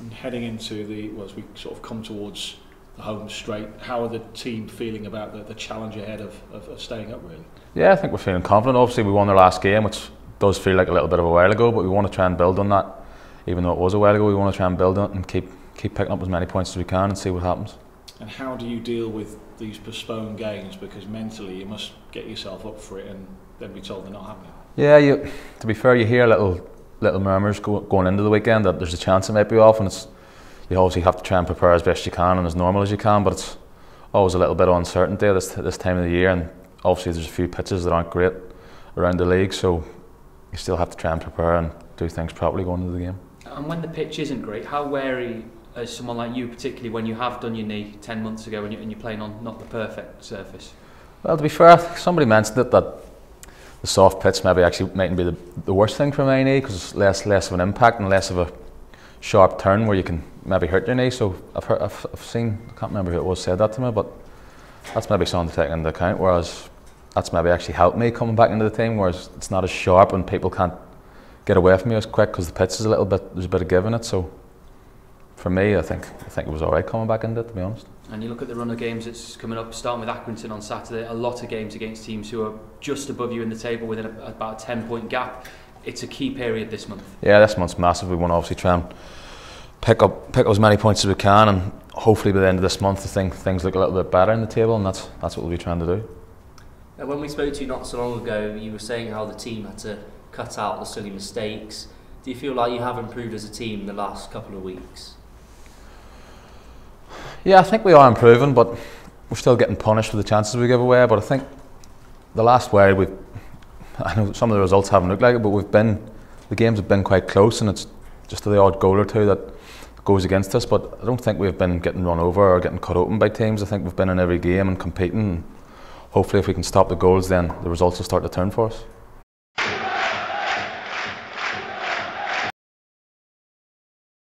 And heading into the, well, as we sort of come towards the home straight, how are the team feeling about the, the challenge ahead of, of, of staying up really? Yeah, I think we're feeling confident. Obviously, we won their last game, which does feel like a little bit of a while ago, but we want to try and build on that. Even though it was a while ago, we want to try and build on it and keep keep picking up as many points as we can and see what happens. And how do you deal with these postponed games? Because mentally, you must get yourself up for it and then be told they're not happening. Yeah, you, to be fair, you hear a little little murmurs go, going into the weekend that there's a chance it might be off, and it's you obviously have to try and prepare as best you can and as normal as you can, but it's always a little bit of uncertainty this this time of the year, and obviously there's a few pitches that aren't great around the league, so you still have to try and prepare and do things properly going into the game. And when the pitch isn't great, how wary as someone like you, particularly when you have done your knee 10 months ago and, you, and you're playing on not the perfect surface? Well, to be fair, somebody mentioned it that the soft pitch maybe actually mightn't be the, the worst thing for my knee because it's less less of an impact and less of a sharp turn where you can maybe hurt your knee. So I've, heard, I've, I've seen, I can't remember who it was said that to me, but that's maybe something to take into account. Whereas that's maybe actually helped me coming back into the team, whereas it's not as sharp and people can't get away from me as quick because the pitch is a little bit, there's a bit of give in it. So for me, I think I think it was all right coming back into it, to be honest. And you look at the run of games that's coming up, starting with Accrington on Saturday, a lot of games against teams who are just above you in the table within a, about a 10 point gap. It's a key period this month. Yeah, this month's massive. We want to obviously try and pick up pick up as many points as we can, and hopefully by the end of this month, I think things look a little bit better in the table, and that's that's what we'll be trying to do. Uh, when we spoke to you not so long ago, you were saying how the team had to cut out the silly mistakes. Do you feel like you have improved as a team in the last couple of weeks? Yeah, I think we are improving, but we're still getting punished for the chances we give away. But I think the last while we've, I know some of the results haven't looked like it, but we've been, the games have been quite close, and it's just the odd goal or two that goes against us. But I don't think we've been getting run over or getting cut open by teams. I think we've been in every game and competing. Hopefully, if we can stop the goals, then the results will start to turn for us.